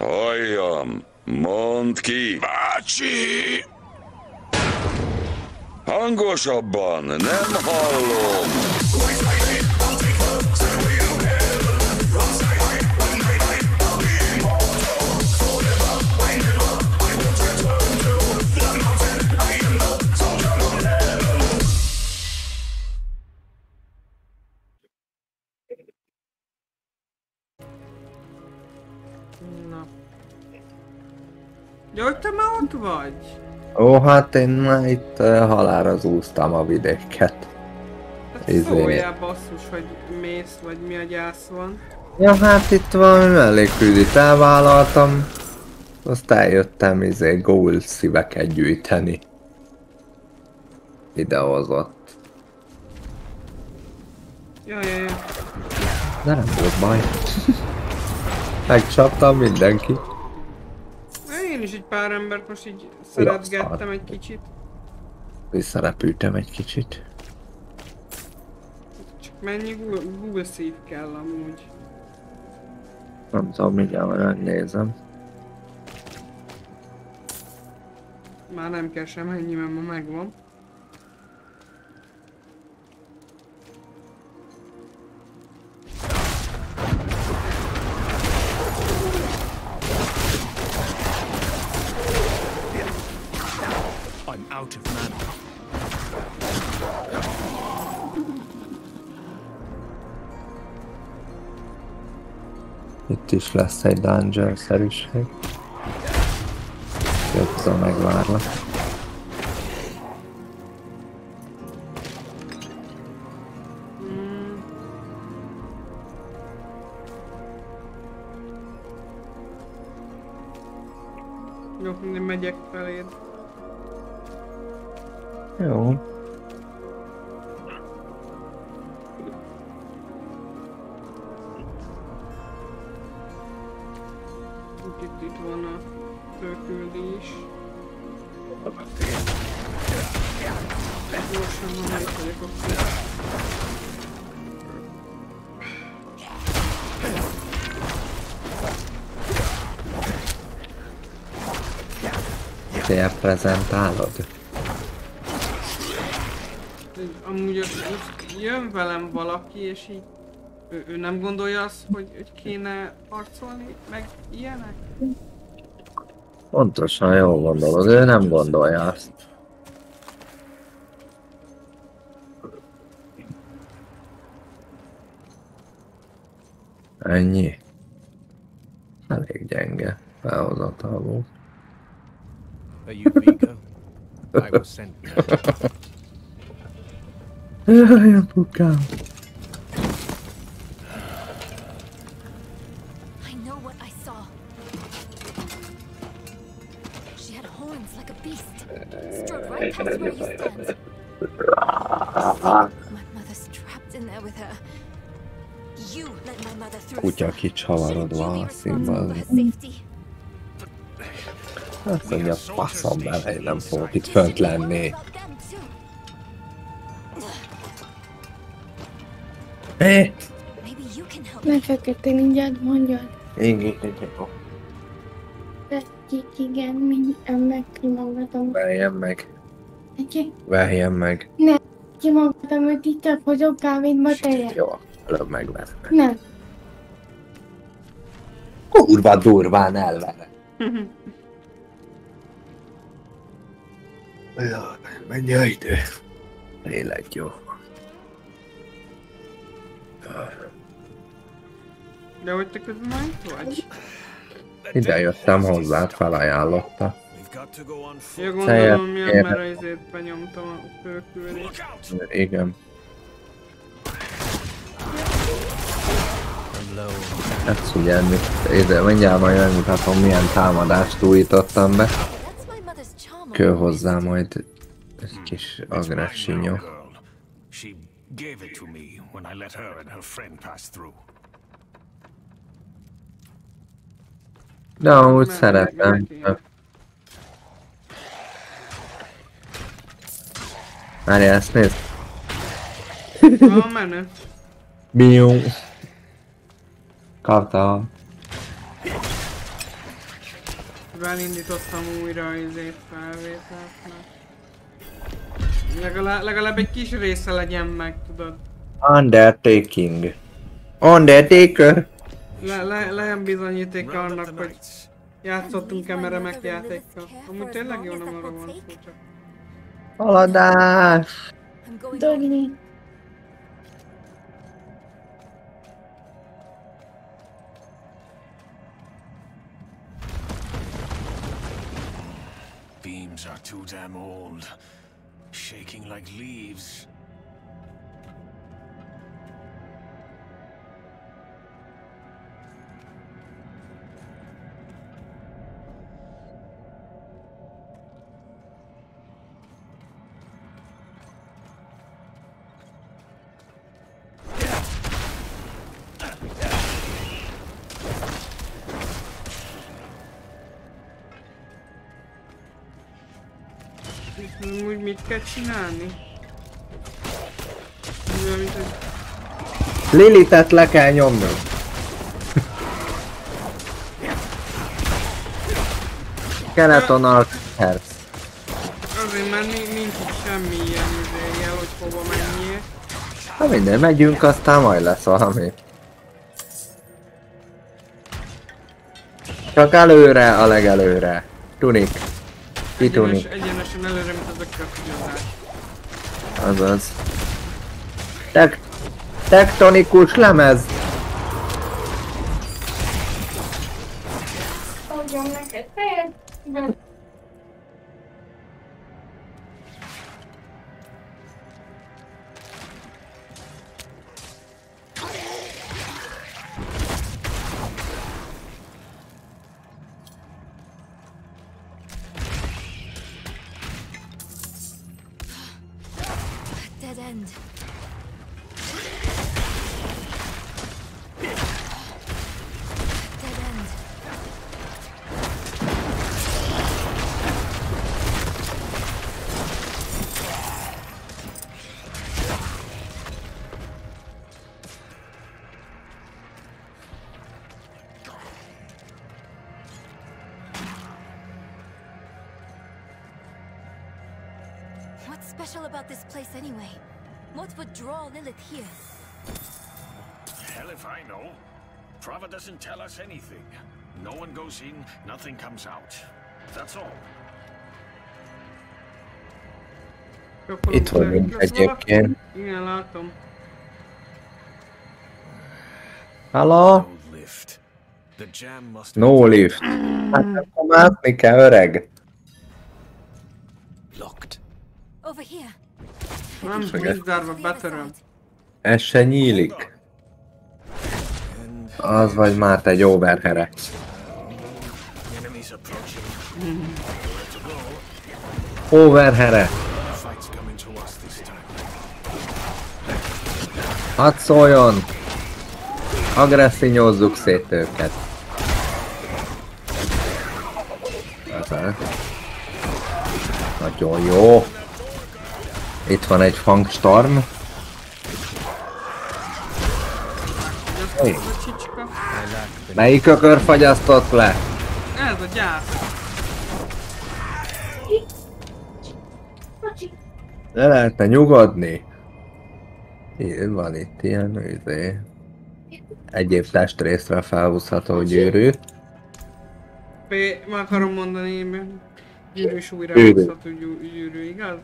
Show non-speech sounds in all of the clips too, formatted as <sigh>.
Halljam! Mondd ki! Bácsi! Hangosabban! Nem hallom! Jó, hogy te már ott vagy? Ó, hát én már itt uh, halára zúztam a vidéket. Hát Izé. szóljál basszus, hogy mész, vagy mi a gyász van. Ja, hát itt valami melléküldit elvállaltam. Azt eljöttem izé gold szíveket gyűjteni. Ide hozott. Jaj, jaj, jaj. De nem volt baj. Megcsaptam mindenki. Én is egy pár embert most így szeretgettem egy kicsit. Visszarepültem egy kicsit. Csak mennyi Google, Google szív kell amúgy. Nem tudom, mindjárt megnézem. Már nem kell sem ennyi, mert ma megvan. Itt is lesz egy dungeon-szerűség. Jöttem, megvárlak. Jó, megyek feléd. Jó. Te prezentálod? Amúgy jön velem valaki, és így ő, ő nem gondolja azt, hogy, hogy kéne harcolni, meg ilyenek? Pontosan jól gondolod, ő nem gondolja azt. Ennyi. Elég gyenge felhozatal volt. Are you Vigo? I was sent here. Jaj, apukám. I know what I saw. She had horns like a beast. Strode right past where you stand. My mother's trapped in there with her. You let my mother through. Kutya sir. kicsavarodva Shouldn't a be Azt mondja, faszom én nem fogok itt fönt lenni. Hé! Meg fekete ninját mondjad. Igen, igen. Tetszik, igen, mind meg kimogatom. Verjen meg. Verjen meg. kimogatom, hogy itt csak hozok kávét ma tejet. Jó, előbb megveszem. Nem. Kurva durván elvere. <laughs> Jaj, mennyi a idő. Élet jó. De hogy te közben már itt vagy? Ide jöttem hozzád, felajánlotta. Ja, gondolom, kérek. mert azért benyomtam a főküldést. Igen. Hát figyelni. Ide mindjárt majd megmutatom milyen támadást újítottam be. Kő hozzá majd egy kis agresszinyó. She gave it to me when I let her and her friend pass through. De amúgy szeretem. Várjál, ezt nézd. Van menő. Bium. Kapta. Elindítottam újra izét felvételt, mert... Legalább, legalább egy kis része legyen meg, tudod. Undertaking. Undertaker. Le, le, legyen up annak, hogy játszottunk emeremek játékkal. Amúgy tényleg jó nem arra van szó, csak... Haladás. Dogni. Too damn old. Shaking like leaves. Itt Úgy mit kell csinálni? Mint hogy Lilitet le kell nyomnod. Skeleton Archers. azért, mert ni- nincs itt semmi ilyen izé, jel, hogy hova menjél. Ha minden, megyünk, aztán majd lesz valami. Csak előre, a legelőre. Tunik. Ki Egyenes, egyenesen előre, mint az a köpgyózás. Azaz. Tek tektonikus lemez. Adjam neked fejed. Here? Hell if I know. Prava doesn't tell us anything. No one goes in, nothing comes out. That's all. Itt vagyunk egyébként. Igen, látom. Hello? No lift. The jam must No be lift. Hát akkor mászni kell, öreg. locked. Over here. Nem, nincs zárva, betöröm. Ez se nyílik. Az vagy már te egy overhere. Overhere. Hadd szóljon! Agresszinyozzuk szét őket. Azaz. Nagyon jó. Itt van egy Funkstorm. Hey. Csicska. Melyik ökör fagyasztott le? Ez a gyász. Le lehetne nyugodni? Itt van itt ilyen, izé. Egyéb testrészre felhúzható gyűrű. P, meg akarom mondani én. Gyűrű is újra gyűrű, igaz?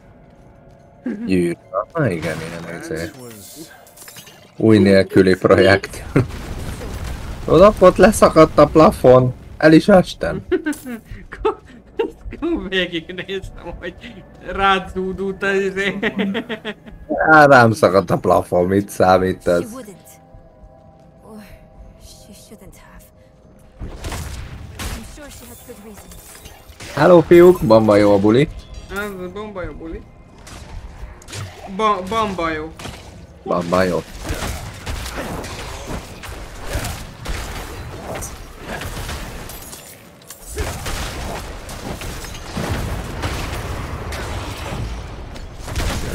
Gyűrű. Na igen, ilyen izé. Új nélküli projekt. <laughs> Tudod, ott leszakadt a plafon. El is estem. <laughs> Végignéztem, hogy rád zúdult az izé. <laughs> Á, rám szakadt a plafon, mit számít ez? Hello fiúk, bamba jó a buli. Ez bomba jó buli. Ba bamba jó. Bamba jó.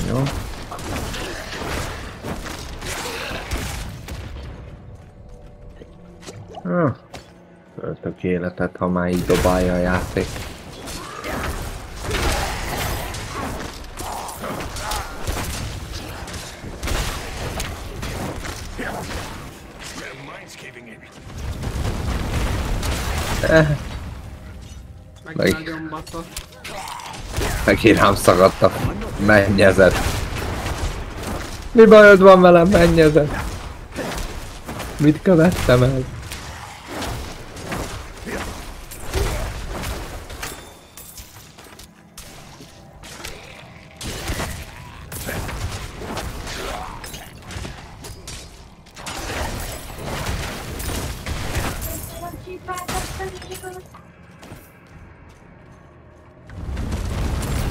Jó. Ah. Töltök életet, ha már így dobálja a játék. Meg baszott. megint rám szagadt a mennyezet. Mi bajod van velem, mennyezet? Mit követtem el?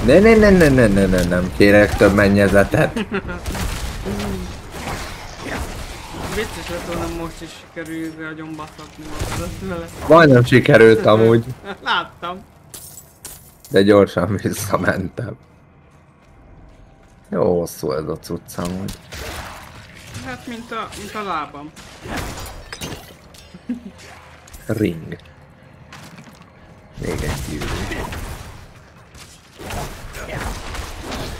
Ne ne ne ne ne ne ne nem kérek több mennyezetet. Vicces lett volna most is sikerül agyon baszatni magadat vele. Majdnem sikerült amúgy, <laughs> Láttam. de gyorsan visszamentem. Jó hosszú ez a cucc amúgy. Hát mint a, mint a lábam. Ring. Még egy gyűrű.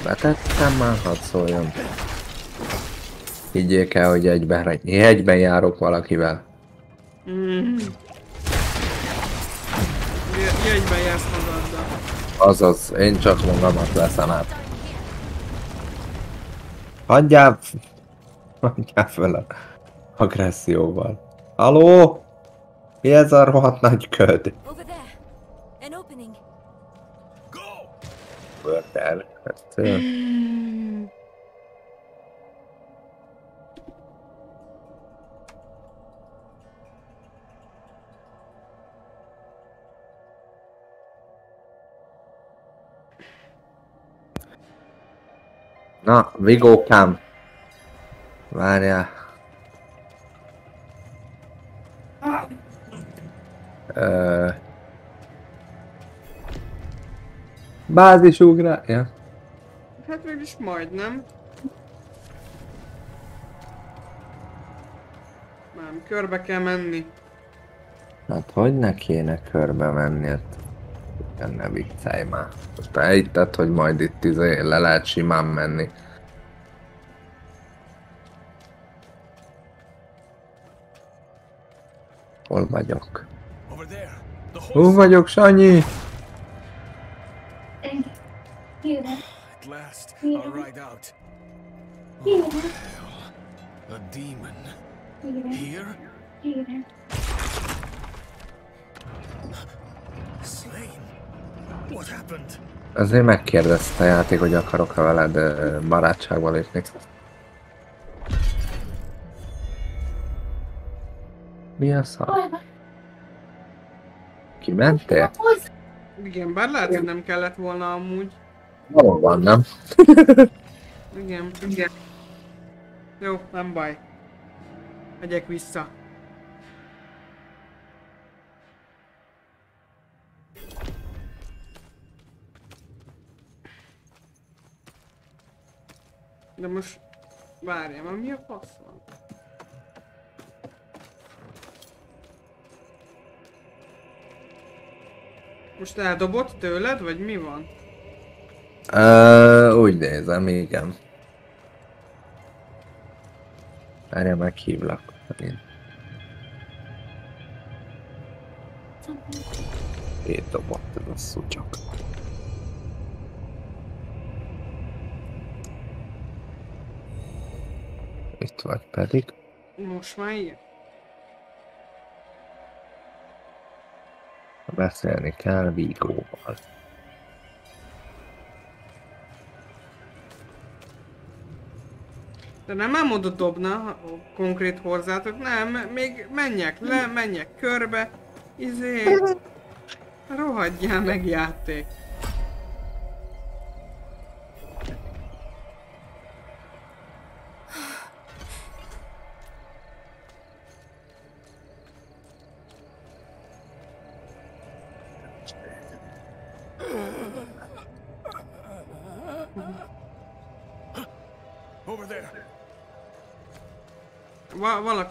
Betettem már, hadd szóljon. Higgyék el, hogy egyben, egyben járok valakivel. Mm. Jöjj be, jársz magaddal. Azaz, én csak magamat veszem át. Hagyjál... Hagyjál fel a agresszióval. Haló? Mi ez a rohadt nagy köd? Murder. Hát, ö, Na, Vigókám. Várjál. Ö... Bázisugrá... Ja. Hát mégis majdnem. Nem, körbe kell menni. Hát hogy ne kéne körbe menni, hát ne viccelj már. Most elhitted, hogy majd itt izé le lehet simán menni. Hol vagyok? Hol vagyok, Sanyi? At last, a ride out. A demon. Here? Slain. What happened? Azért megkérdezte a játék, hogy akarok-e veled barátságba lépni. Mi a szar? Kimentél? Igen, bár lehet, hogy nem kellett volna amúgy. Van, nem? <laughs> Igen, igen. Jó, nem baj. Megyek vissza. De most... Várjál, már mi a fasz van? Most eldobott tőled, vagy mi van? Ö, úgy nézem, igen. Várjál, meghívlak. Én. Két dobott ez a szucsak. Itt vagy pedig. Most már ilyen? Beszélni kell Vigóval. De nem ám oda dobna konkrét horzátok, nem, még menjek le, menjek körbe, izé... Rohadjál meg játék.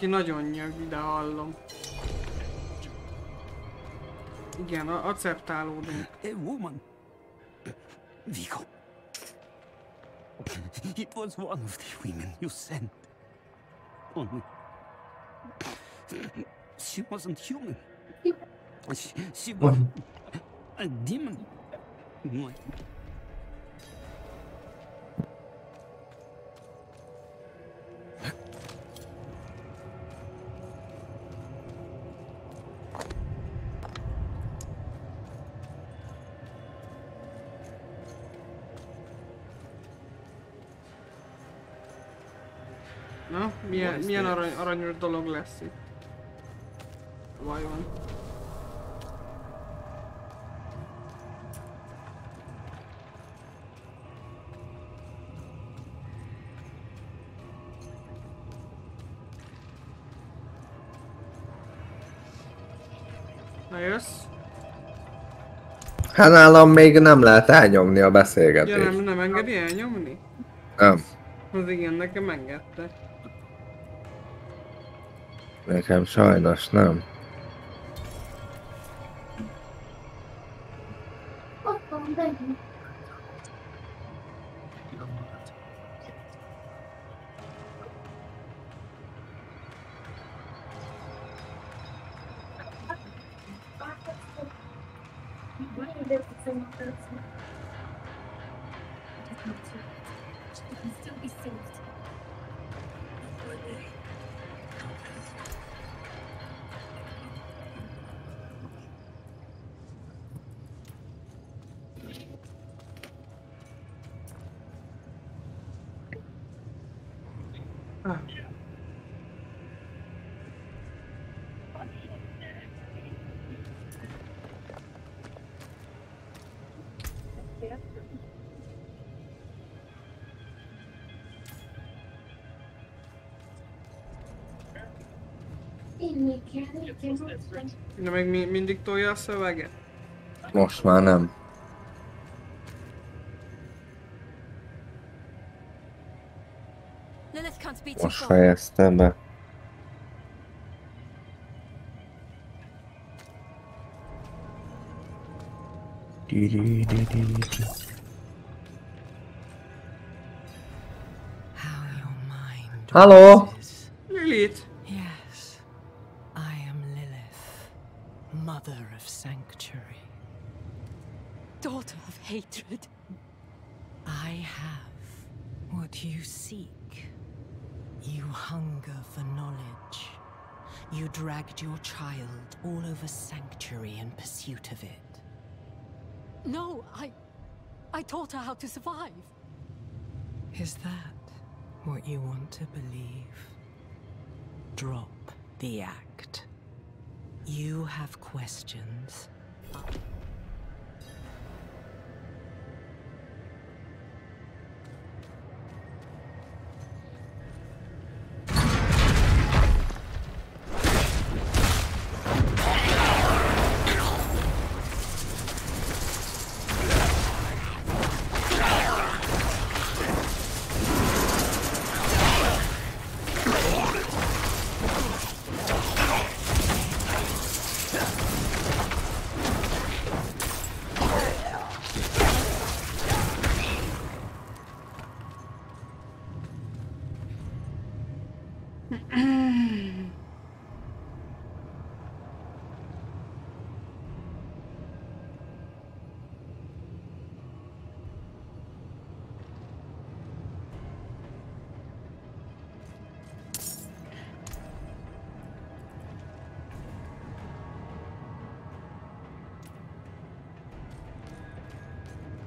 Valaki nagyon nyög, ide hallom. Igen, a- acceptálódunk. A woman. Vigo. It was one of the women you sent. Only. She wasn't human. She, she was a demon. Milyen, arany, aranyos dolog lesz itt? Vajon? Na jössz? Hát nálam még nem lehet elnyomni a Ja, beszélgetést. nem, nem engedi elnyomni? Nem. Az igen, nekem engedte. Nekem sajnos nem. De még mi, mindig tolja a szöveget? Most már nem. Lilith Most fejeztem be. How your of sanctuary. Daughter of hatred. I have what you seek. You hunger for knowledge. You dragged your child all over sanctuary in pursuit of it. No, I. I taught her how to survive. Is that what you want to believe? Drop the act. You have questions.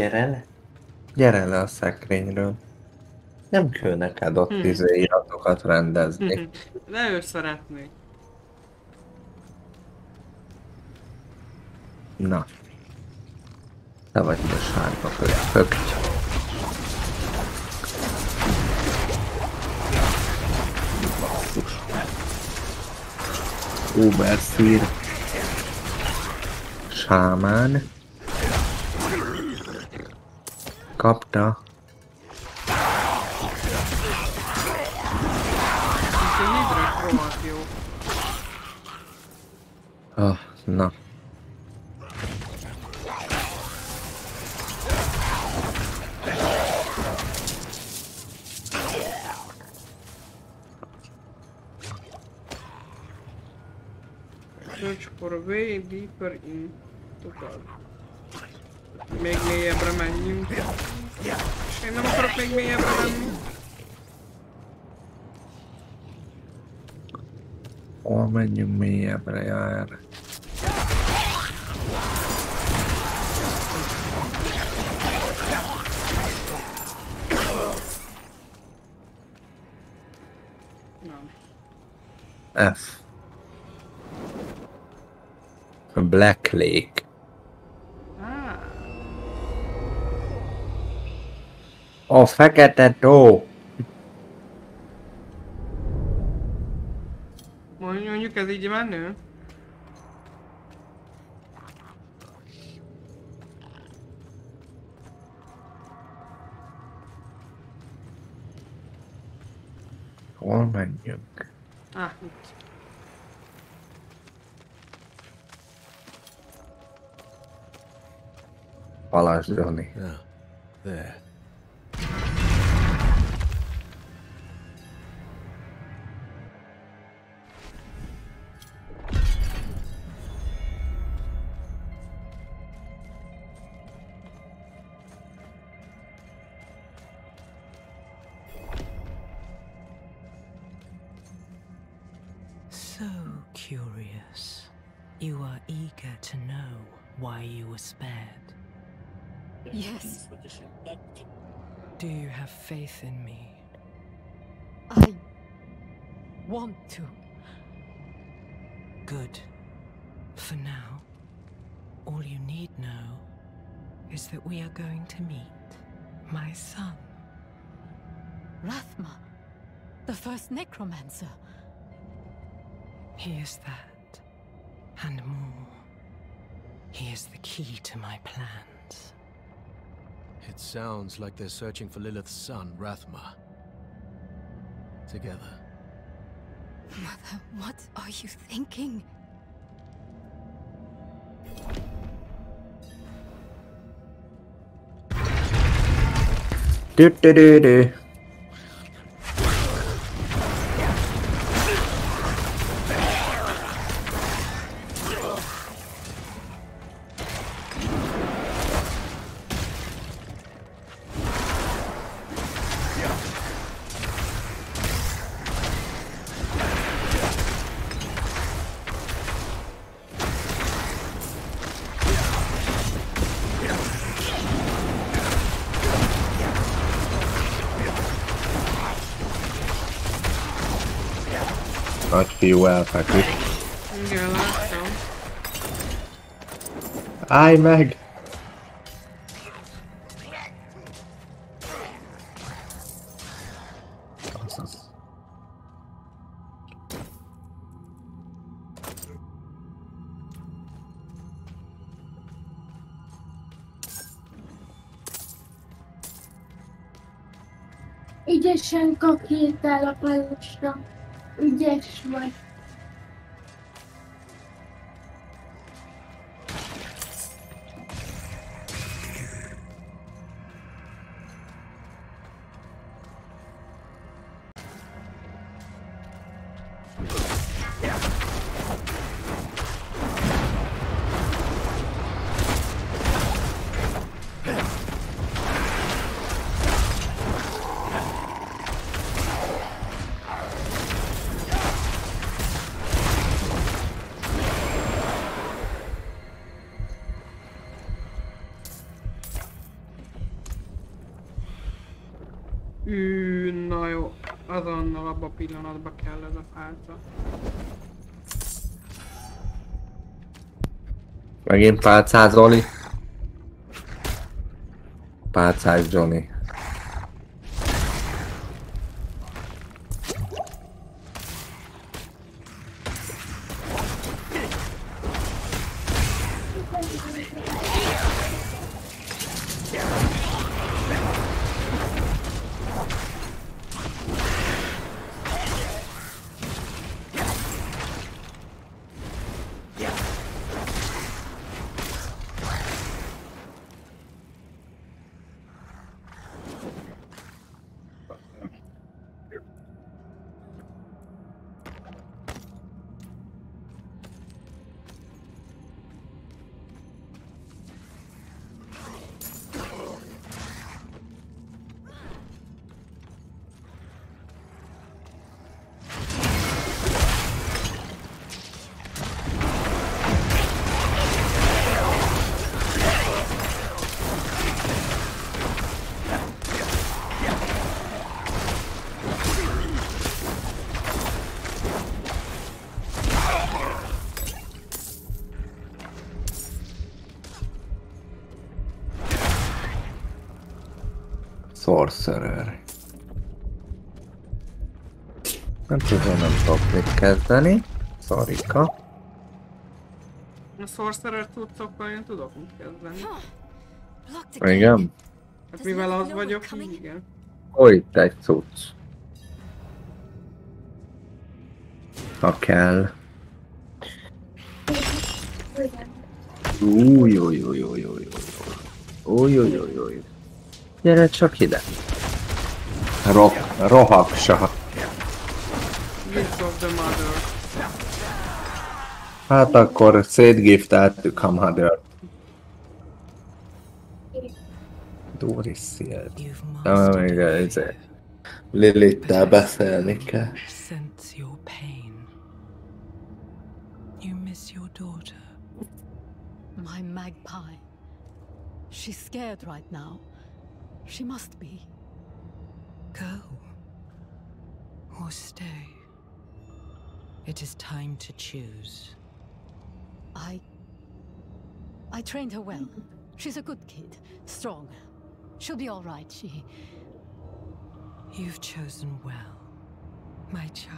Gyere le. Gyere le a szekrényről. Nem kell neked ott Hm. izé iratokat rendezni. De ő szeretné. Na. Te vagy a sárga pöttyök. Basszus. Uberszír. Sámán. Kapta. Úgyhogy Hidra rohadt jó. Ah, na. Search for a way deeper in to God. Menjünk mélyebbre, jár. F. Black Lake. Ah, A fekete tó. Mondjuk ez így menő? Hol menjünk? Ah, itt. Palasd, Johnny. Ah, there. Necromancer. He is that, and more. He is the key to my plans. It sounds like they're searching for Lilith's son, Rathma. Together. Mother, what are you thinking? Du, du, du, du. Nagyfiú elfeküdt. Igen, láttam. Állj meg! Ügyesen kapjétál a palosra. Ügyes vagy. Abba a pillanatban kell ez a pálca. Megint pálcázoli. Pálcás Johnny. Sorcerer. Nem tudom, nem tudok mit kezdeni. Szarika. A Sorcerer cuccokkal én tudok mit kezdeni. Igen? Hát mivel az vagyok, igen. Ó, itt egy cucc. Ha kell. Új, új, új, új, új. Új, új, új, új. Gyere csak ide. Ro rohaksa. Gifts of the Mother. Hát akkor szétgifteltük a mother Doris Shield. You've Na, mastered még your ez fear, Lilittel beszélni kell. sense your pain. You miss your daughter. My magpie. She's scared right now. She must be. Go. Or stay. It is time to choose. I. I trained her well. She's a good kid, strong. She'll be all right. She. You've chosen well, my child.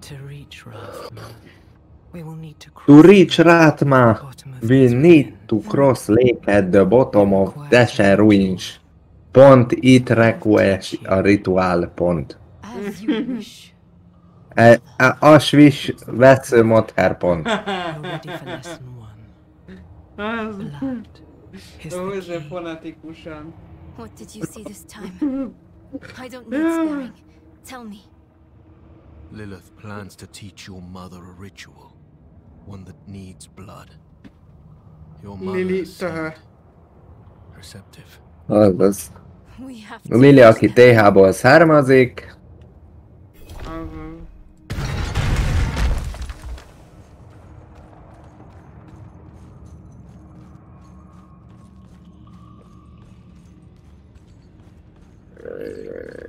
To reach Rathma, we will need to cross To reach Ratma, bottom of we need to cross lake at the bottom of Dasher Ruins. Pont itt request a rituál pont. As you <laughs> wish. E, a, a svis vesző modher pont. You're <laughs> ready for lesson one. <laughs> Az... Blood is Ó, the ez key. What did you see this time? I don't need sparing. Tell me. Lilith plans to teach your mother a ritual. One that needs blood. Lili. Azaz. We have to Lili, aki. TH-ból származik, Azaz. így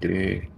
对。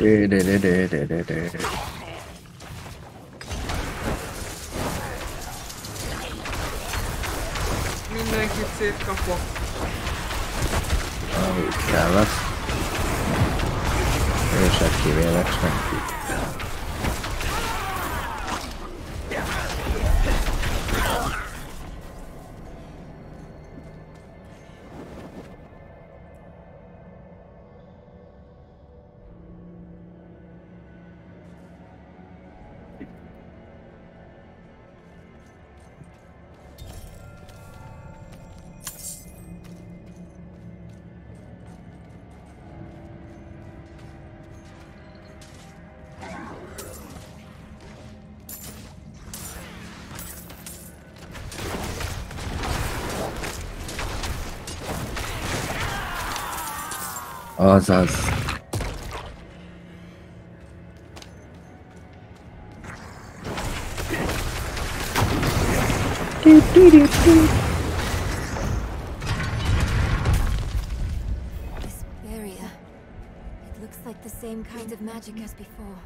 Dö, dö, dö, dö, dö, dö. Mindenkit szétkapok. Ahogy kell lesz. És egy kivélek senki. Azaz. This barrier. It looks like the same kind of magic as before.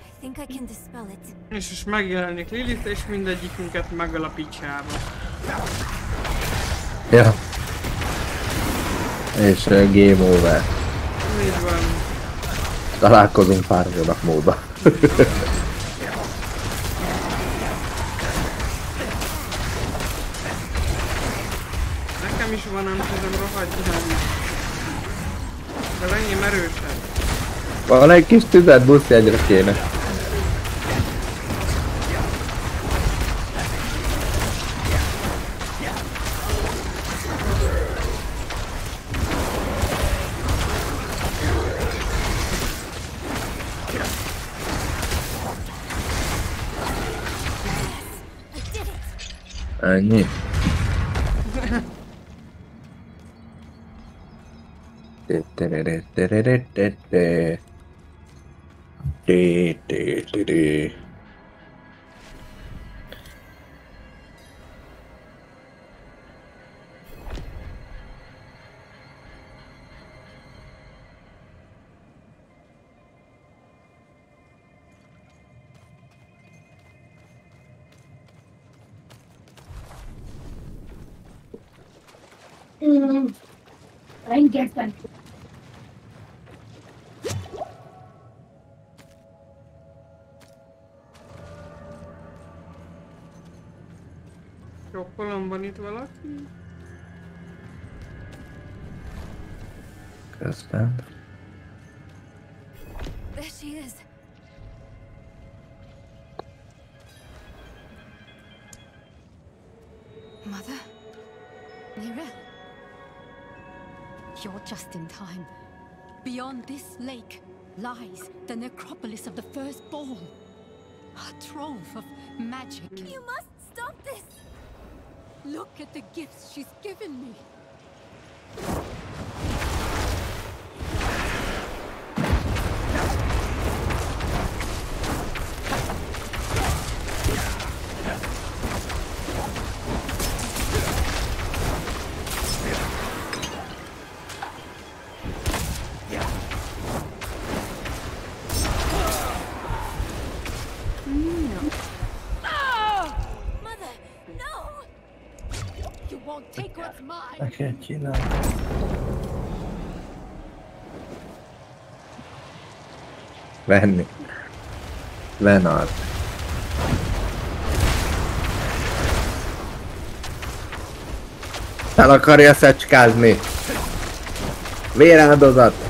I think I can dispel it. És most megjelenik Lilith, és mindegyikünket megöl a picsába. Ja. És uh, game over. Így van. Találkozunk pár hónap múlva. Nekem is van, nem tudom, rohadjál. De legyél erősebb. Van egy kis tüzet buszi egyre kéne. Mm. Rengeteg. Van itt valaki? Közben. There she is. Mother? Nirel. You're just in time. Beyond this lake lies the necropolis of the firstborn. A trove of magic. You must stop this! Look at the gifts she's given me. Neked csinálni. Venni. Venard. El akarja szecskázni. Véráldozat.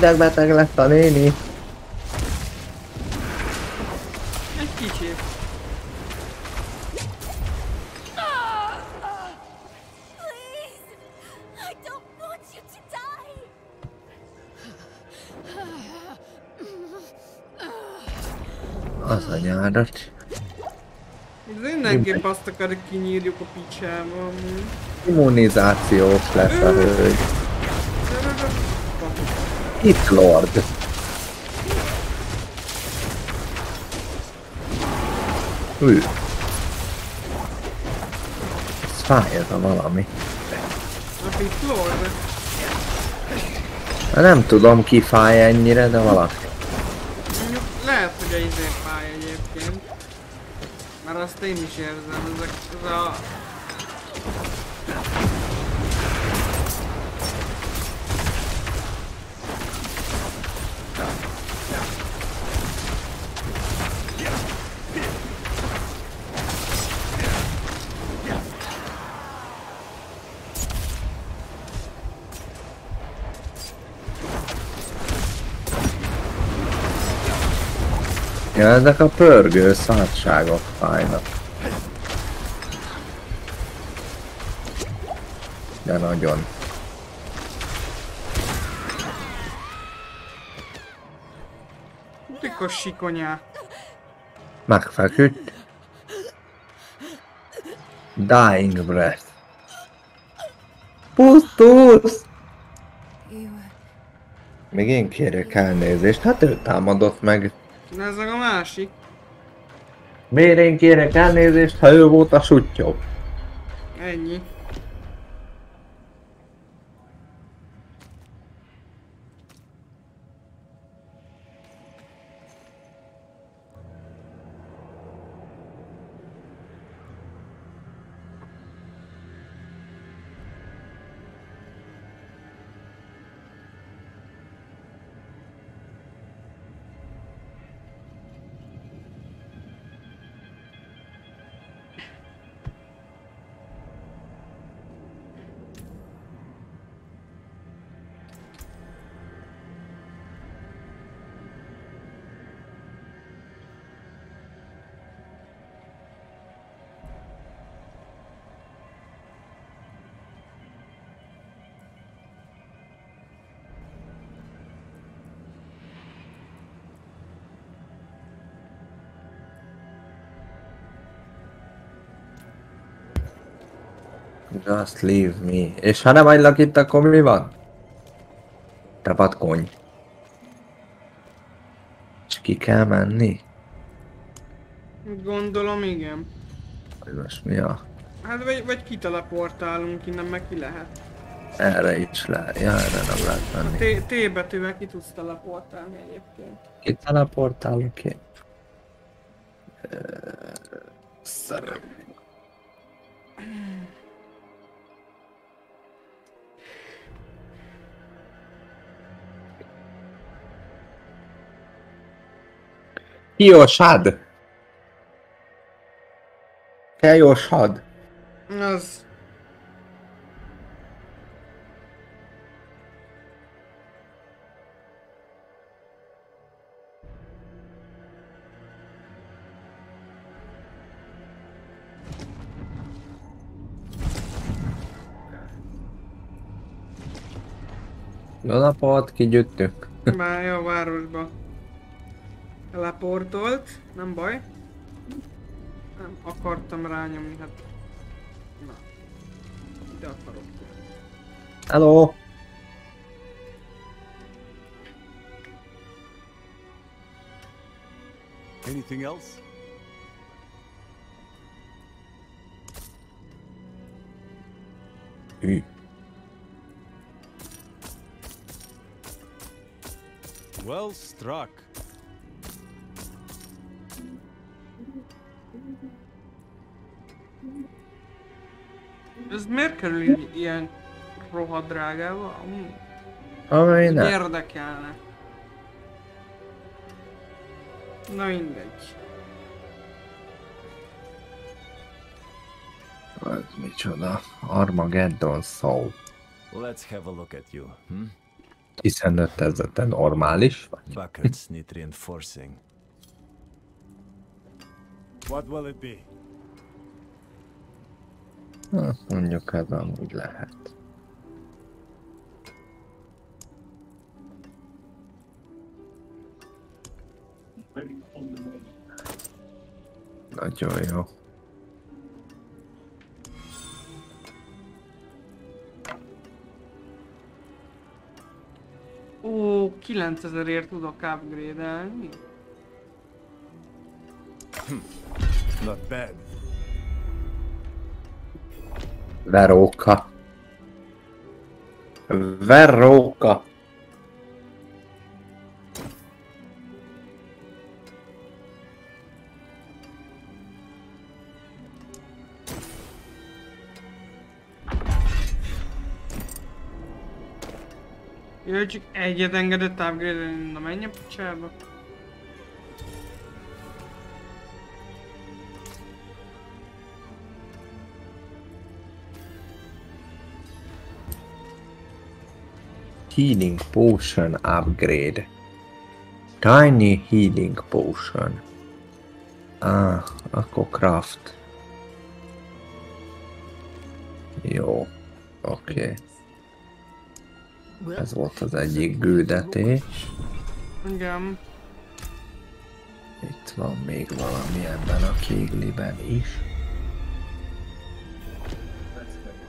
Idegbeteg lett a néni. Egy kicsit. Az anyádat. Mindenképp azt akarjuk kinyírjuk a picsába. Immunizációs lesz a hölgy. Itt Lord. Ű. Ez fáj ez a valami. A Pit Lord. Hát Nem tudom ki fáj ennyire, de valaki. Lehet, hogy a izé fáj egyébként. Mert azt én is érzem, ezek, ez a... Ja, ezek a pörgő szárságok fájnak. De nagyon. Tikos sikonyá. Megfeküdt. Dying breath. Pusztusz! You. Még én kérek elnézést, hát ő támadott meg. Ez a másik. Miért én kérek elnézést, ha ő volt a sutyó? Ennyi. Just leave me. És ha nem hagylak itt, akkor mi van? Te patkony. És ki kell menni? Gondolom igen. Vagy most mi a... Hát vagy, vagy kiteleportálunk innen, meg ki lehet. Erre is le. Ja, erre nem lehet menni. T, T betűvel ki tudsz teleportálni egyébként. Ki teleportálok ki? Szarok. Kiosad! Kiosad! Az... Jó napot, kigyüttük. Már a városba. Leportolt, nem baj. Nem akartam rányomni, hát... Na. Ide akarok. Hello! Anything else? Hű. Well struck. Ez miért kerül ilyen rohadt drágába? Amúgy Amely nem. Érdekelne. Na mindegy. Ez micsoda? Armageddon Soul. Let's have a look at you, hmm? 15 ezer, te normális vagy? Buckets need reinforcing. What will it be? Hát mondjuk hát amúgy lehet. Nagyon jó. Ó, 9000-ért tudok upgrade-elni. Hm. Not bad. Veróka. Veróka. Csak egyet engedett upgrade-elni, na menj a picsába. Healing potion upgrade. Tiny healing potion. Ah, akkor craft. Jó, oké. Okay. Ez volt az egyik küldetés. Igen. Itt van még valami ebben a kégliben is.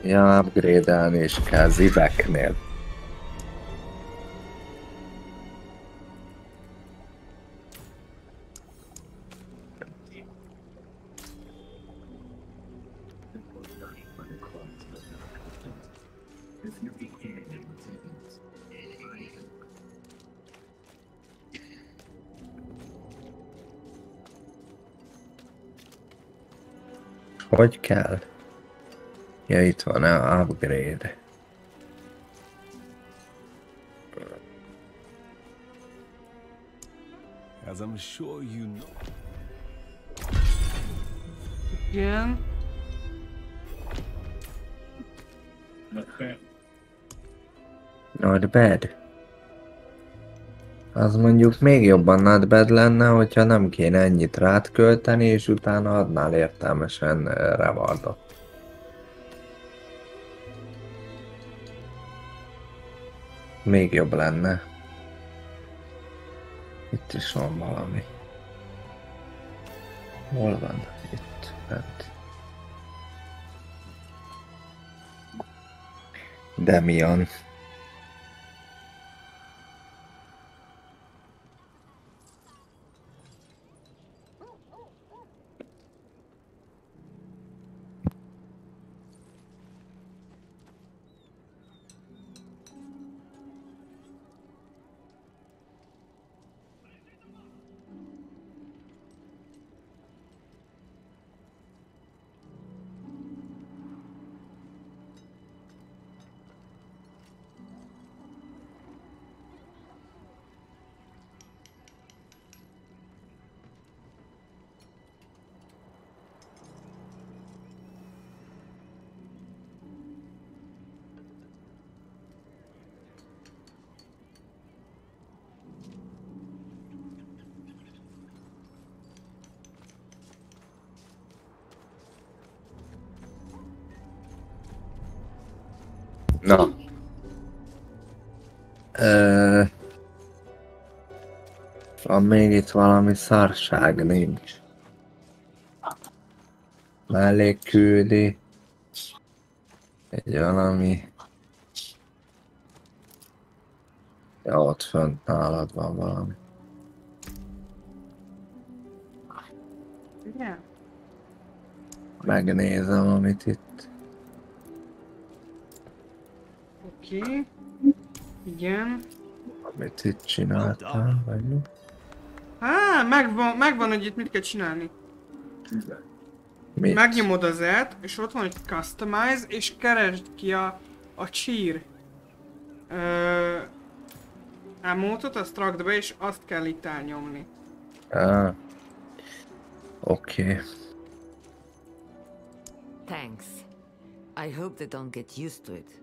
Ja, upgrade-elni is kell ziveknél. Hogy kell? Ja, itt van a upgrade. As I'm sure you know. Igen. Not bad. Az mondjuk még jobban not bad lenne, hogyha nem kéne ennyit rád költeni, és utána adnál értelmesen uh, rewardot. Még jobb lenne. Itt is van valami. Hol van? Itt, bent. Demian. Még itt valami szarság, nincs. Mellé küldi. Egy valami. Ja, ott fönt nálad van valami. Igen. Megnézem, amit itt. Oké. Okay. Igen. Amit itt csináltál, vagy mi? Megvan, megvan, hogy itt mit kell csinálni. Mit? Megnyomod az et, és ott van, hogy customize, és keresd ki a, a cheer ö, emotot, azt rakd be, és azt kell itt elnyomni. Ah. Oké. Okay. Thanks. I hope they don't get used to it.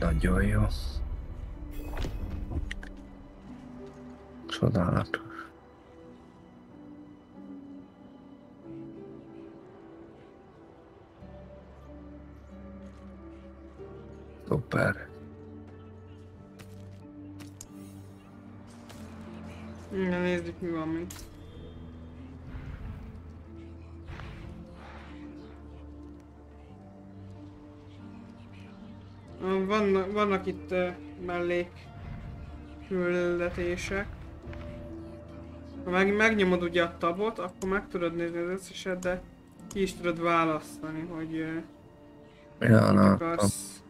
Nagyon jó. Csodálatos. Szuper. Na nézzük mi van még. Vannak, vannak itt mellék küldetések. Ha meg, megnyomod ugye a tabot, akkor meg tudod nézni az összeset, de ki is tudod választani, hogy Ja, na, akarsz.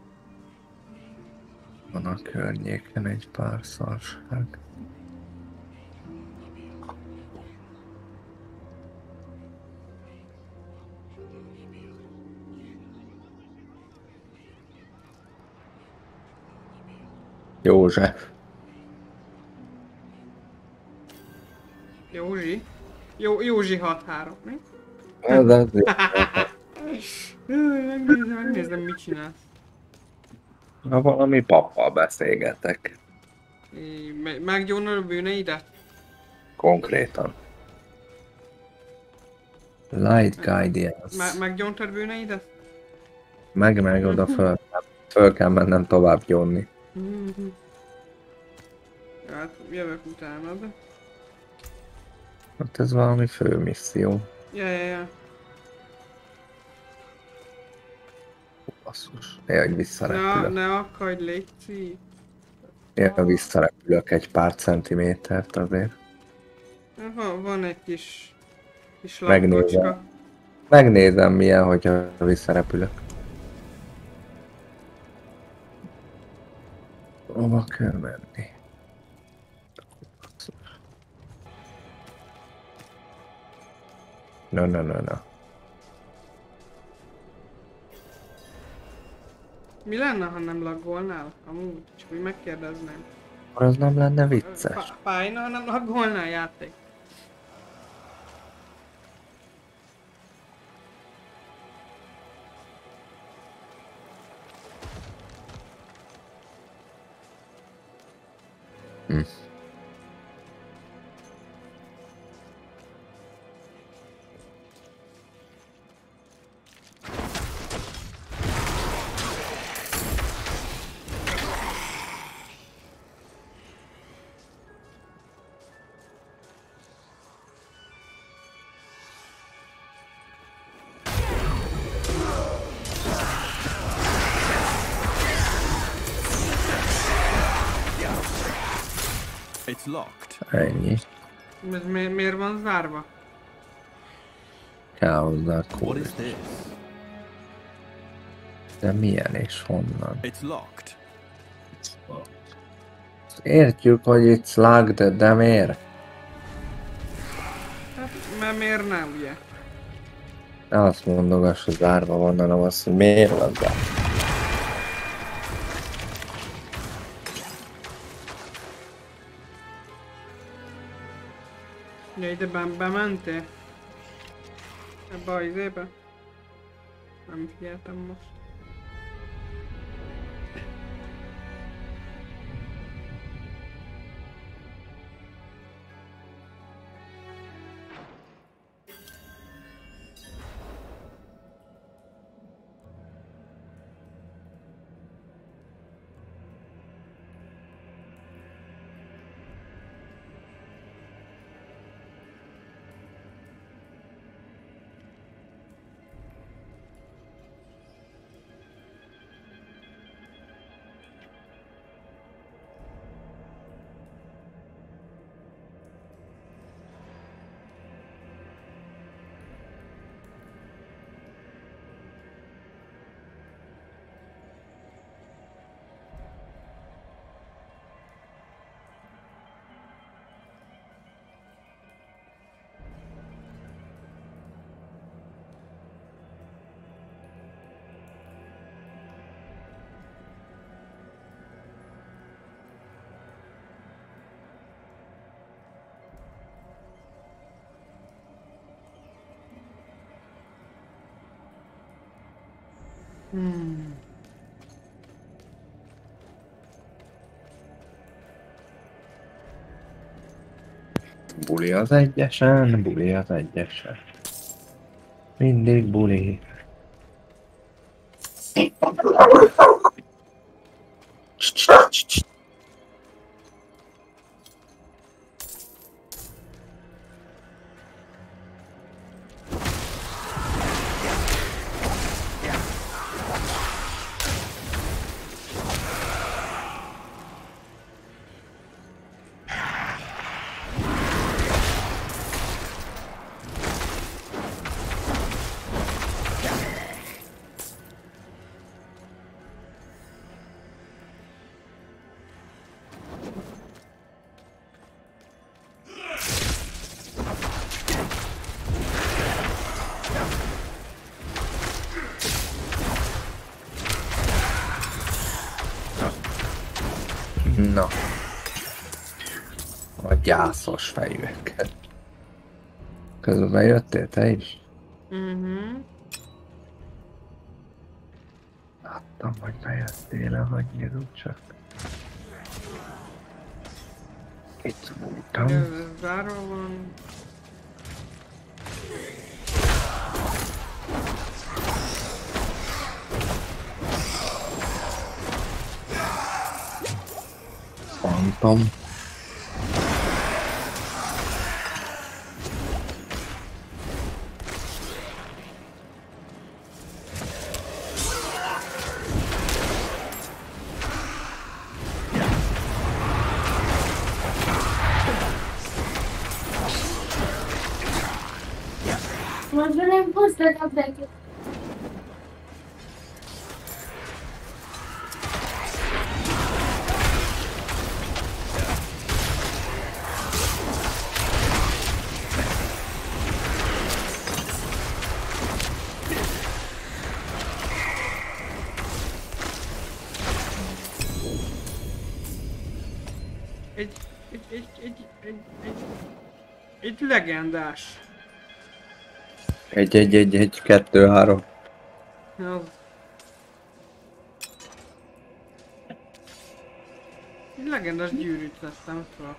van a környéken egy pár szarság. József. Józsi? Jó, Józsi 6-3, mi? Ez. Jaj, megnézem, megnézem, mit csinálsz. Ha valami pappal beszélgetek. Me- Meggyónod a bűneidet? Konkrétan. Light Guidance. Me- meggyóntad bűneidet? Meg meg oda föl, föl kell mennem tovább gyónni. Mhm. Hát, jövök utánad. Hát ez valami fő misszió. Ja, ja, ja. Basszus. Hogy Ne, visszarepülök. ne akadj, légy Jaj, visszarepülök egy pár centimétert azért. Van, van egy kis, kis Megnézem. Megnézem milyen, hogyha visszarepülök. Hova kell menni? No, no, no, no. Mi lenne, ha nem laggolnál? Amúgy, csak úgy megkérdezném. Az nem lenne vicces. Fá- Fájna, ha nem laggolnál játék? Hm. It's locked. Ennyi. Ez mi, miért van zárva? Kell hozzá What kód. is this? De milyen és honnan? It's locked. Értjük, hogy itt slugged, de miért? Hát, mert miért nem, ugye? Ne azt mondogass, hogy zárva van, hanem azt, hogy miért van zárva. Ja, ide be, bementél? Ebbe a izébe? Nem Hmm. Buli az egyesen, buli az egyesen. Mindig buli. Gyászos fejűeket. Közben jöttél te is? Mhm. Láttam, hogy bejöttél, hogy írjuk csak. Itt voltam. Ez zárva van. Phantom. Legendás. Egy, egy, egy, egy, kettő, három. Az. Egy legendás gyűrűt vettem fel.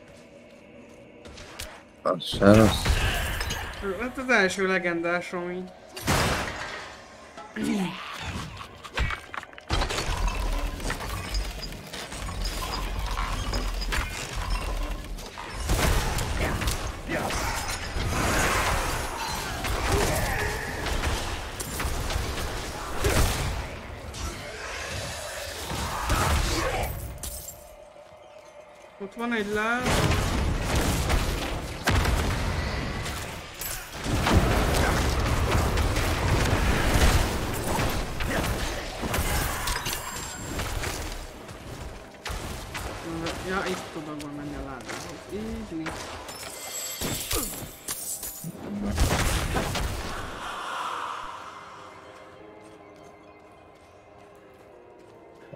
Az se rossz. Hát az első legendásom így. Ott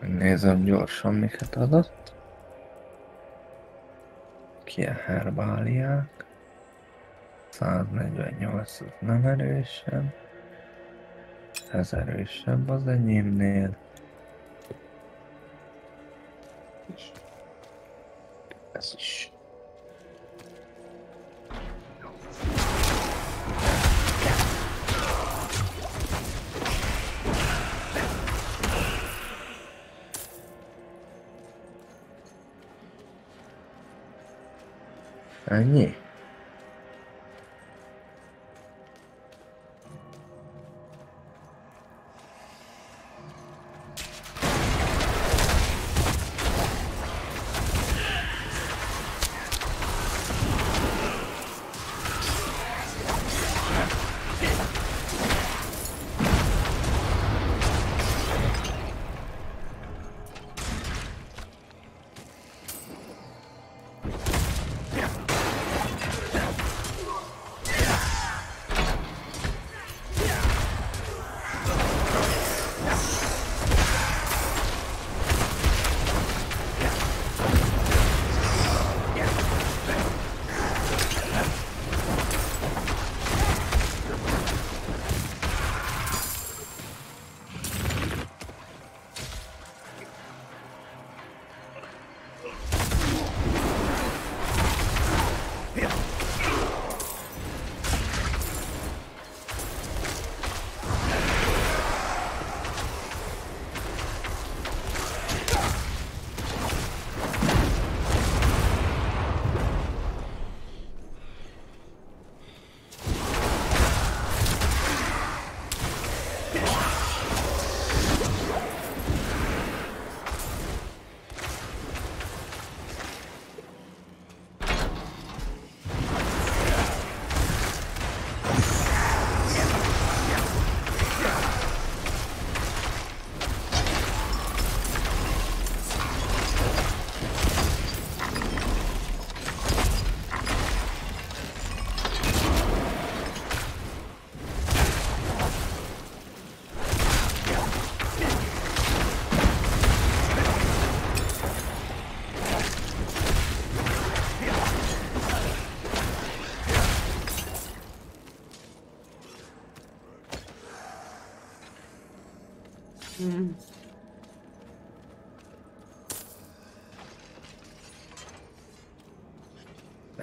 Nézem gyorsan, miket adott. A herbáliák. 148 az nem erősebb. Ez erősebb az enyémnél.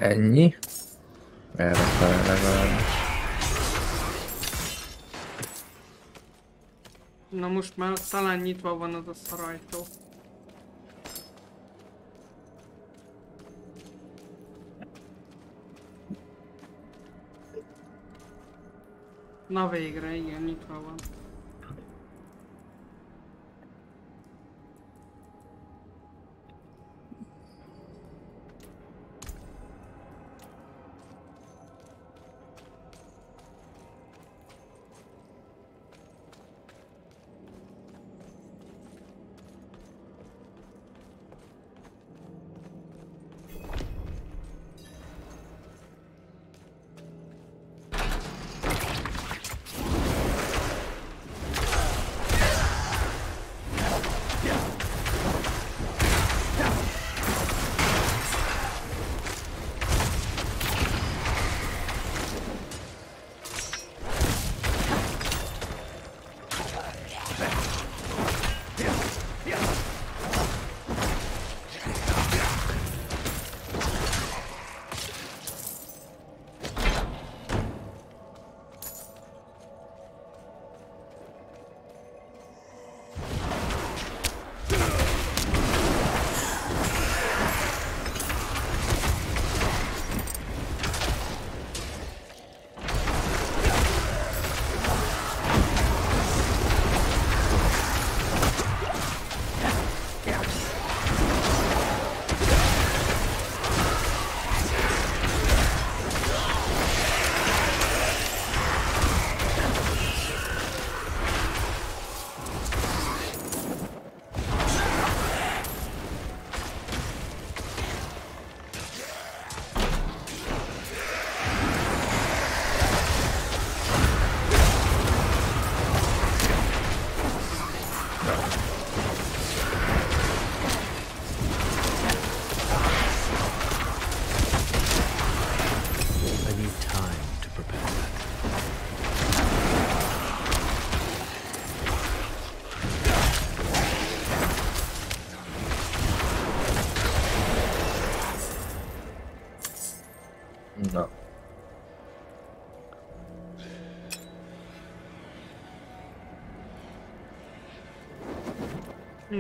Ennyi? Erre fel legalább. Na most már talán nyitva van az a szarajtó. Na végre, igen, nyitva van.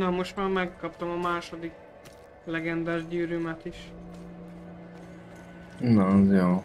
Na most már megkaptam a második legendás gyűrűmet is. Na, az jó.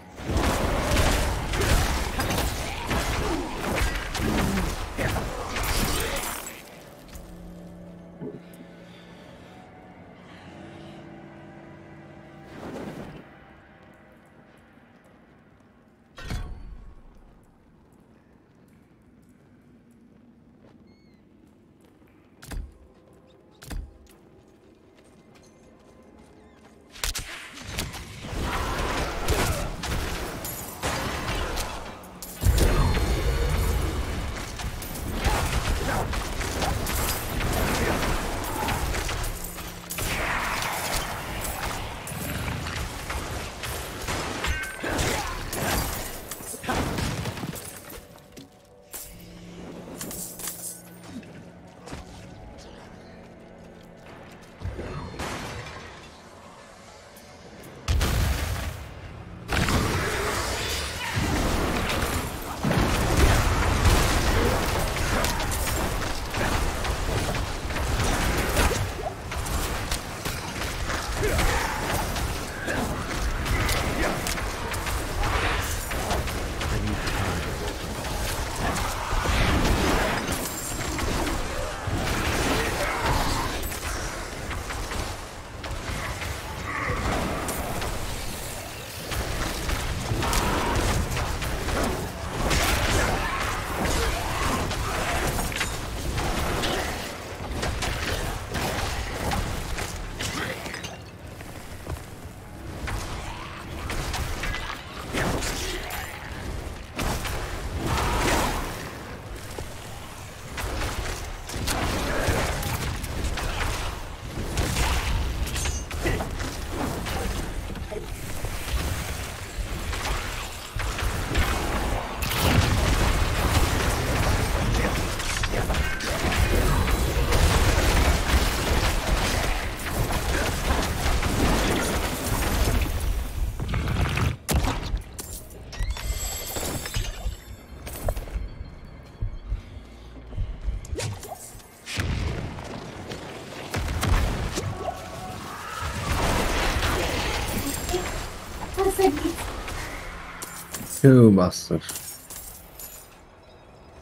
Hű, basszus.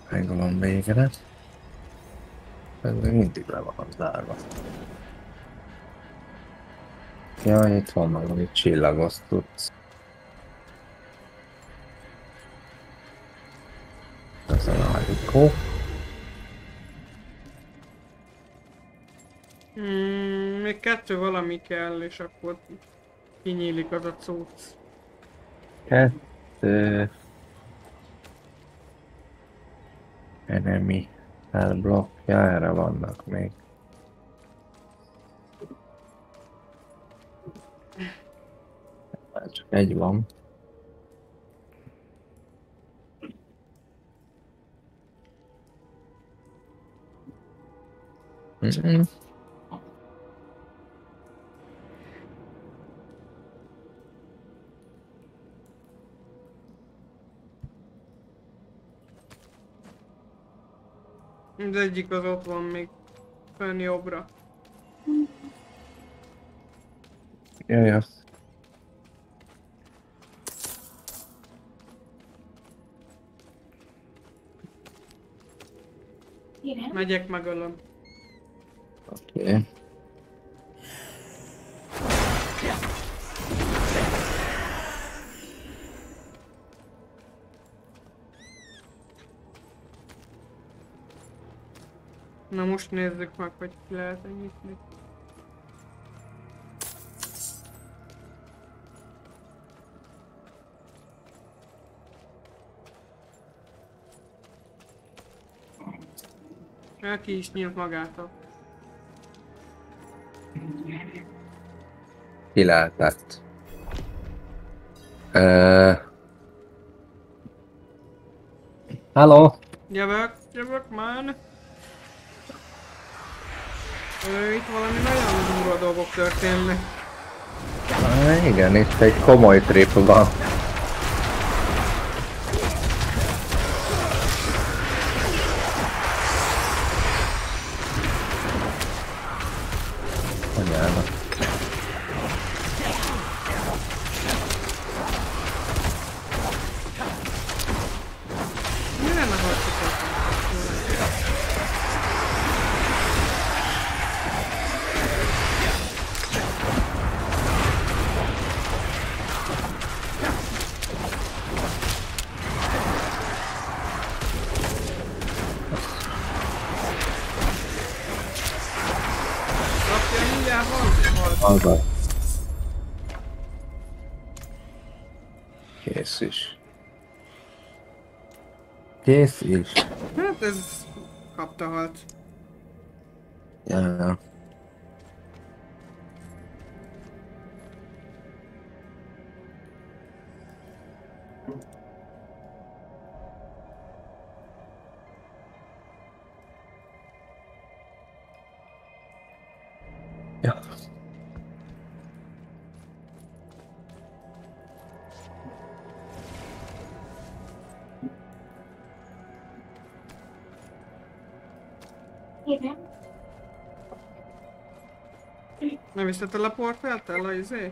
Megvan végre. Ez még mindig le van zárva. Ja, itt van valami csillagos tudsz. Ez a hajkó. Hmm, még kettő valami kell, és akkor kinyílik az a cucc. Kettő. Enemy elblokkja, erre vannak még. Csak egy van. Mm-mm. Mindegyik az ott van még fönn jobbra. Ja, ja. Megyek megölöm. Oké. Okay. Na most nézzük meg, hogy ki lehet nyitni. El ki is nyílt magától. Ki lehetett? Ö... Hello? Jövök, jövök már. Ö, itt valami nagyon durva dolgok történnek. Igen, itt egy komoly trip van. Van. Az a... Kész is. Kész is. Hát ez kapta halt. Ja, ja. Ja. Nem visszateleportáltál a izé?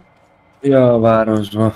Ja, a városba.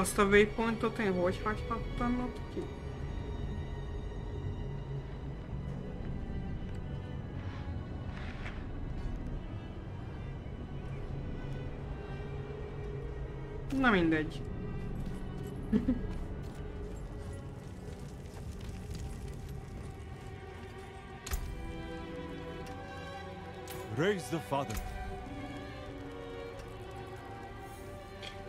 Hasta waypointot én hogy hagyhattam aqui não me mindegy. Raise the father.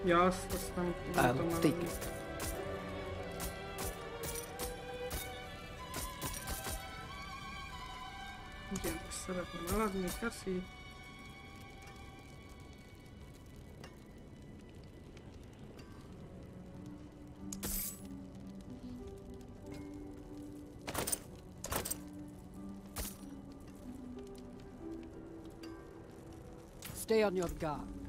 Ja, azt, azt nem I'll tudom take elvenni. it. Igen, ezt szeretném eladni, köszi. Stay on your guard.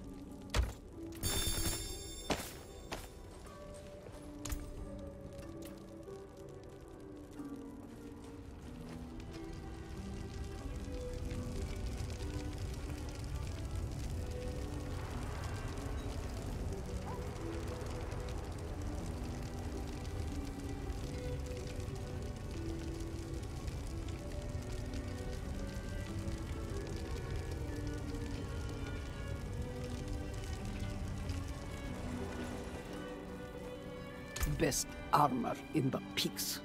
Armor in the peaks.